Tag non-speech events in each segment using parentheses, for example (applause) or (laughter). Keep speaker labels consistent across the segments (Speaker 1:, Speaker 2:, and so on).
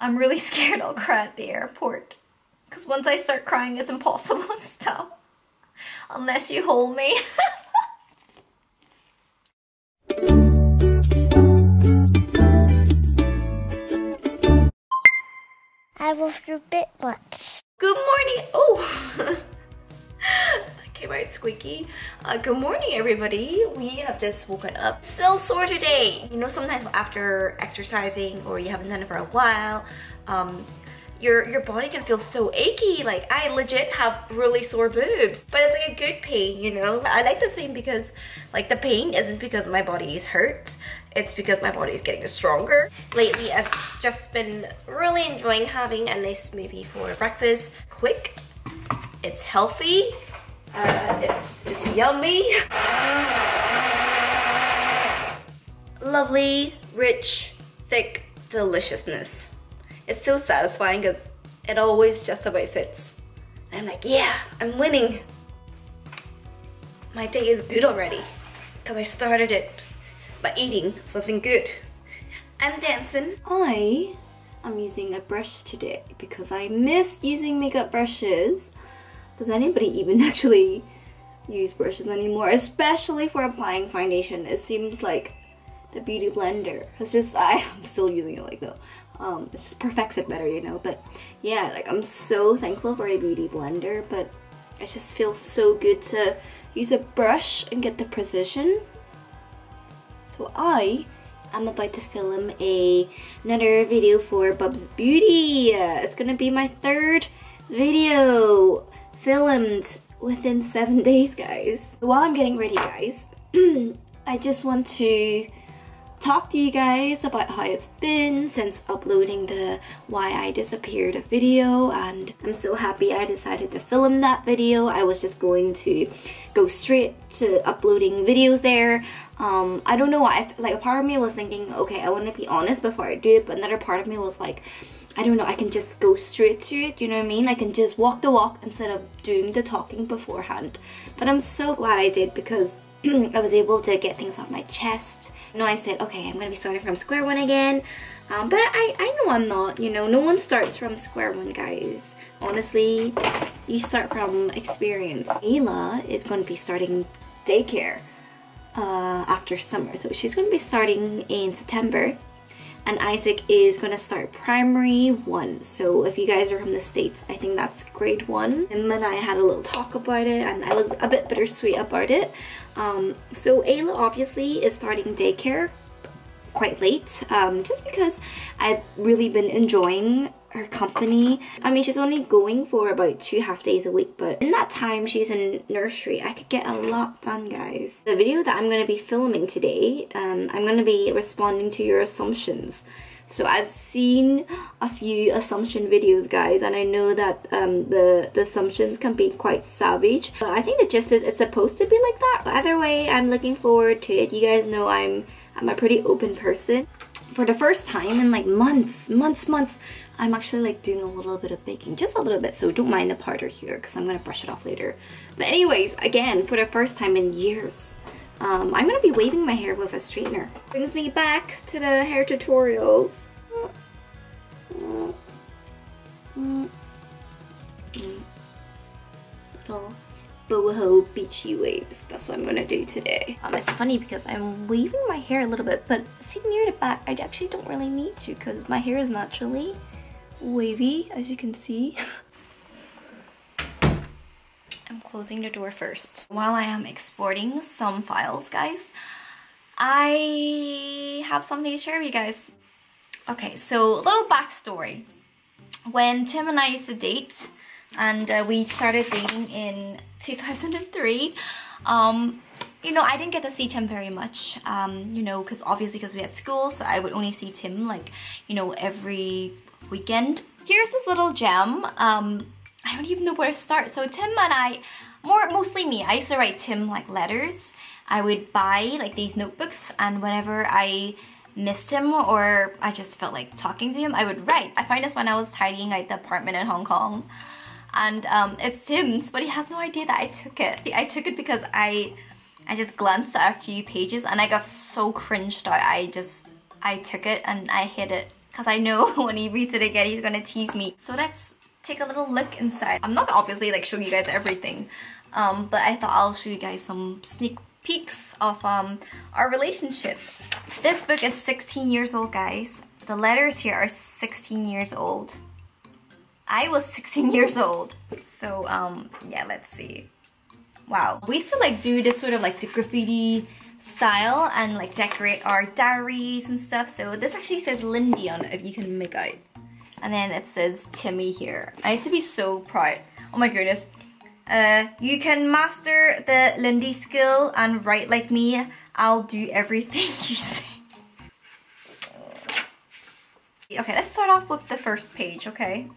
Speaker 1: I'm really (laughs) scared I'll cry at the airport. Because once I start crying, it's impossible to stop. Unless you hold me. (laughs)
Speaker 2: I love will bit once.
Speaker 1: Good morning. Oh, (laughs) came out squeaky. Uh, good morning, everybody. We have just woken up. Still sore today. You know, sometimes after exercising or you haven't done it for a while, um, your your body can feel so achy. Like I legit have really sore boobs, but it's like a good pain, you know. I like this pain because like the pain isn't because my body is hurt. It's because my body is getting stronger. Lately, I've just been really enjoying having a nice smoothie for breakfast. Quick, it's healthy, uh, it's, it's yummy. Lovely, rich, thick deliciousness. It's so satisfying because it always just about fits. And I'm like, yeah, I'm winning. My day is good already because I started it by eating something good. I'm dancing. I, I am using a brush today because I miss using makeup brushes. Does anybody even (laughs) actually use brushes anymore? Especially for applying foundation. It seems like the Beauty Blender. It's just, (laughs) I, am still using it like though um, it just perfects it better, you know. But yeah, like I'm so thankful for a beauty blender, but it just feels so good to use a brush and get the precision. So I am about to film a another video for Bubz Beauty. It's gonna be my third video filmed within seven (laughs) days, guys. While I'm getting ready, guys, (clears throat) I just want to talk to you guys about how it's been since uploading the why I disappeared video and I'm so happy I decided to film that video. I was just going to go straight to uploading videos there. Um, I don't know why, like a part of me was thinking, okay, I want to be honest before I do it, but another part of me was like, I don't know, I can just go straight to it, you know what I mean? I can just walk the walk instead of doing the talking beforehand. But I'm so glad I did because (clears throat) I was able to get things off my chest. You know, I said, okay, I'm gonna be starting from square one again. Um, but I, I know I'm not, you know, no one starts from square one, guys. Honestly, you start from experience. Ayla is to be starting daycare uh, after summer. So she's to be starting in September and Isaac is gonna start primary one. So if you guys are from the States, I think that's grade one. And then I had a little talk about it and I was a bit bittersweet about it. Um, so Ayla obviously is starting daycare quite late um, just because I've really been enjoying her company. I mean, she's only going for about two half days a week, but in that time she's in nursery, I could get a lot done, guys. The video that I'm going to be filming today, um, I'm going to be responding to your assumptions. So I've seen a few assumption videos, guys, and I know that um, the, the assumptions can be quite savage. But I think the gist is it's supposed to be like that. But either way, I'm looking forward to it. You guys know I'm, I'm a pretty open person for the first time in like months, months, months, I'm actually like doing a little bit of baking, just a little bit, so don't mind the powder here because I'm gonna brush it off later. But anyways, again, for the first time in years, um, I'm gonna be waving my hair with a straightener. Brings me back to the hair tutorials. Little boho beachy waves. That's what I'm gonna do today. Um, it's funny because I'm waving my hair a little bit, but see near the back, I actually don't really need to because my hair is naturally wavy, as you can see. (laughs) I'm closing the door first. While I am exporting some files, guys, I have something to share with you guys. Okay, so a little backstory. When Tim and I used to date, and uh, we started dating in 2003, um, you know, I didn't get to see Tim very much, um, you know, because obviously because we had school, so I would only see Tim like, you know, every weekend. Here's this little gem. Um, I don't even know where to start. So Tim and I, more mostly me, I used to write Tim like letters. I would buy like these notebooks and whenever I missed him or I just felt like talking to him, I would write. I find this when I was tidying like the apartment in Hong Kong. And um, it's Tim's, but he has no idea that I took it. I took it because I I just glanced at a few pages and I got so cringed out. I just, I took it and I hid it because I know (laughs) when he reads it again, he's gonna tease me. So let's take a little look inside. I'm not gonna obviously like show you guys everything, um, but I thought I'll show you guys some sneak peeks of um, our relationship. This book is 16 years old, guys. The letters here are 16 years old. I was 16 (laughs) years old. So, um, yeah, let's see. Wow. We used to like do this sort of like the graffiti style and like decorate our diaries and stuff. So this actually says Lindy on it if you can make out. And then it says Timmy here. I used to be so proud. Oh my goodness. Uh, you can master the Lindy skill and write like me. I'll do everything (laughs) you say. Okay, let's start off with the first page, okay?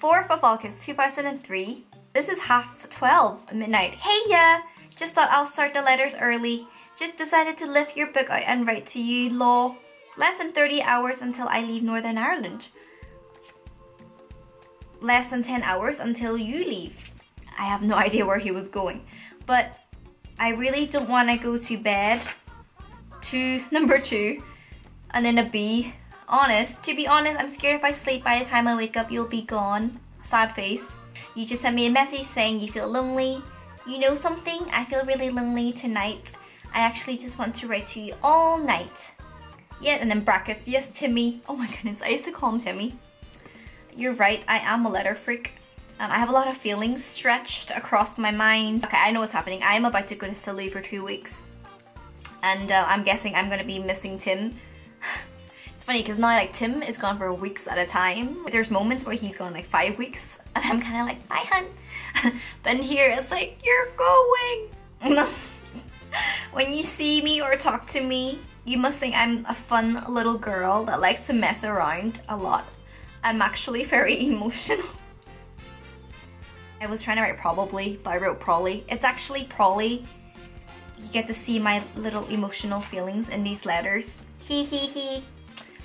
Speaker 1: 4th of August 2003. This is half 12 midnight. Hey yeah! Just thought I'll start the letters early. Just decided to lift your book out and write to you, law. Less than 30 hours until I leave Northern Ireland. Less than 10 hours until you leave. I have no idea where he was going. But I really don't want to go to bed. To (laughs) number two. And then a B. Honest. To be honest, I'm scared if I sleep by the time I wake up, you'll be gone. Sad face. You just sent me a message saying you feel lonely. You know something? I feel really lonely tonight. I actually just want to write to you all night. Yeah, and then brackets. Yes, Timmy. Oh my goodness, I used to call him Timmy. You're right, I am a letter freak. Um, I have a lot of feelings stretched across my mind. Okay, I know what's happening. I am about to go to Silly for two weeks. And uh, I'm guessing I'm gonna be missing Tim. (laughs) it's funny because now like Tim is gone for weeks at a time. There's moments where he's gone like five weeks and I'm kind of like, bye hun. (laughs) but in here it's like, you're going. (laughs) when you see me or talk to me, you must think I'm a fun little girl that likes to mess around a lot. I'm actually very (laughs) emotional. I was trying to write probably, but I wrote probably. It's actually probably. You get to see my little emotional feelings in these letters. Hee hee hee.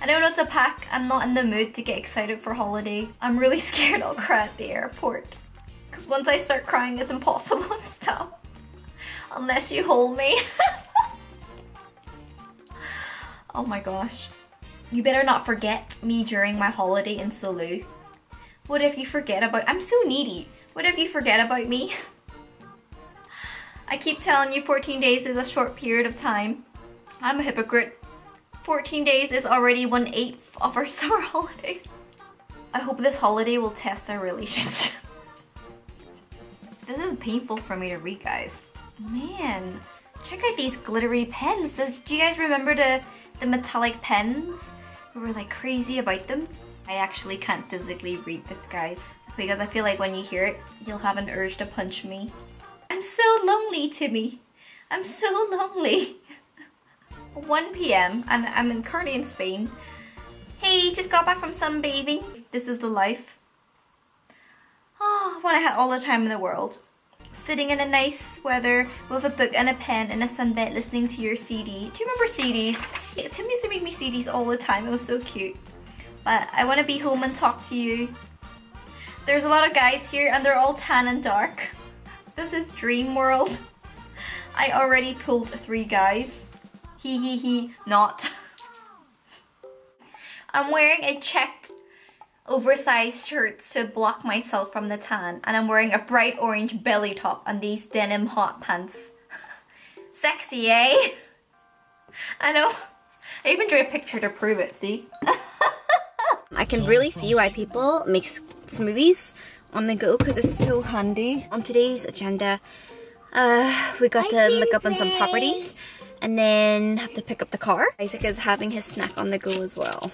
Speaker 1: I don't know what to pack. I'm not in the mood to get excited for holiday. I'm really (laughs) scared I'll cry at the airport. Because once I start crying, it's impossible (laughs) to stop. Unless you hold me. (laughs) oh my gosh. You better not forget me during my holiday in Sulu. What if you forget about- I'm so needy. What if you forget about me? I keep telling you 14 days is a short period of time. I'm a hypocrite. 14 days is already one eighth of our (laughs) summer holiday. I hope this holiday will test our relationship. (laughs) this is painful for me to read, guys. Man, check out these glittery pens. Do you guys remember the, the metallic pens? We were like crazy about them. I actually can't physically read this, guys because I feel like when you hear it, you'll have an urge to punch me. I'm so lonely, Timmy. I'm so lonely. (laughs) 1 p.m. and I'm in currently in Spain. Hey, just got back from sunbathing. This is the life. Ah, oh, when I had all the time in the world. Sitting in a nice weather with a book and a pen and a sunbed listening to your CD. Do you remember CDs? Tim used to make me CDs all the time. It was so cute. But I want to be home and talk to you. There's a lot of guys here and they're all tan and dark. This is dream world. I already pulled three guys. He he he, not. (laughs) I'm wearing a checked oversized shirts to block myself from the tan and I'm wearing a bright orange belly top and these denim hot pants. (laughs) Sexy, eh? (laughs) I know. I even drew a picture to prove it, see? (laughs) I can really see why people make smoothies on the go because it's so handy. On today's agenda, uh, we got to look up on some properties and then have to pick up the car. Isaac is having his snack on the go as well.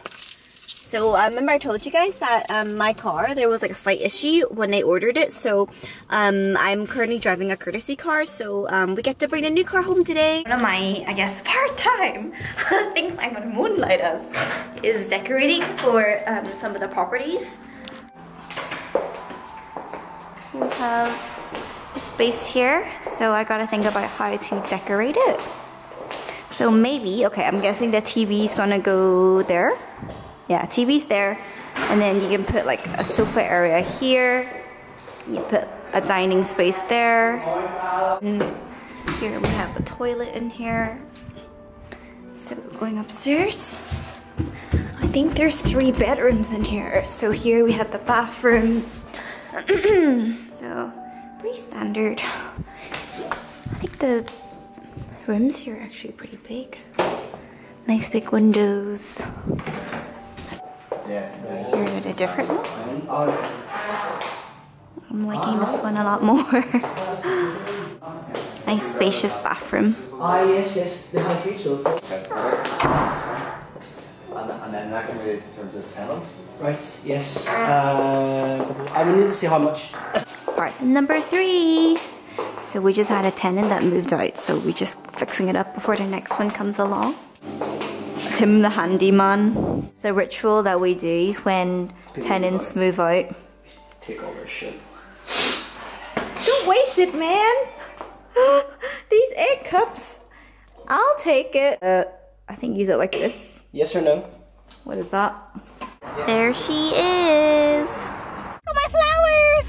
Speaker 1: So I remember I told you guys that um, my car, there was like a slight issue when I ordered it. So um, I'm currently driving a courtesy car. So um, we get to bring a new car home today. One of my, I guess, (laughs) part-time (laughs) things I'm gonna moonlight as is decorating for um, some of the properties. We have space here. So I gotta think about how to decorate it. So maybe, okay, I'm guessing the TV is gonna go there yeah, TV's there. And then you can put like a sofa area here. You put a dining space there. And here we have a toilet in here. So going upstairs, I think there's three bedrooms in here. So here we have the bathroom. (clears throat) so pretty standard. I think the rooms here are actually pretty big. Nice big windows. Here are the different one. I'm liking this one a lot more. (laughs) nice spacious bathroom.
Speaker 3: Ah, yes, yes, they have huge.
Speaker 4: And, and then that can in terms of tenant.
Speaker 3: Right, yes. Uh, I will need to see how much.
Speaker 1: Alright, number three. So we just had a tenant that moved out, so we're just fixing it up before the next one comes along. Tim the handyman. It's a ritual that we do when tenants move out.
Speaker 3: Take all their shit.
Speaker 1: Don't waste it, man! (gasps) These egg cups. I'll take it. Uh, I think use it like this.
Speaker 3: Yes or no?
Speaker 1: What is that? There she is. Oh, my flowers!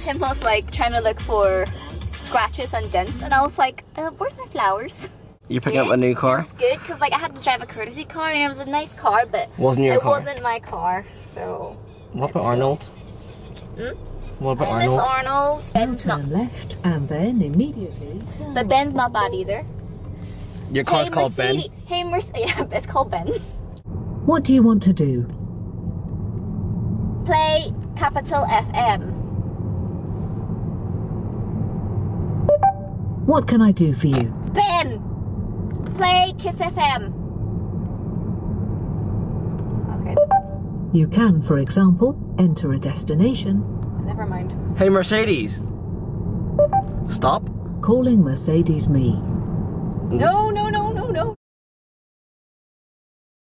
Speaker 1: Tim was like trying to look for scratches and dents, and I was like, uh, "Where's my flowers?" (laughs)
Speaker 3: You're picking up a new car?
Speaker 1: It's good because like I had to drive a courtesy car, and it was a nice car, but
Speaker 3: Wasn't your
Speaker 1: it
Speaker 3: car?
Speaker 1: wasn't my car. So
Speaker 3: What about Arnold?
Speaker 1: Hmm?
Speaker 3: What about
Speaker 1: I miss
Speaker 3: Arnold?
Speaker 1: Arnold. Ben's not,
Speaker 5: Turn left and then immediately turn
Speaker 1: but Ben's not bad either.
Speaker 3: Your car's
Speaker 1: hey,
Speaker 3: called Ben.
Speaker 1: Mercedes. Hey, Mercedes. (laughs) Yeah, it's called Ben.
Speaker 5: What do you want to do?
Speaker 1: Play Capital FM.
Speaker 5: What can I do for you?
Speaker 1: Ben, play Kiss FM. Okay,
Speaker 5: You can, for example, enter a destination,
Speaker 1: never mind.
Speaker 3: Hey Mercedes. Stop.
Speaker 5: calling Mercedes me.
Speaker 1: No, no, no,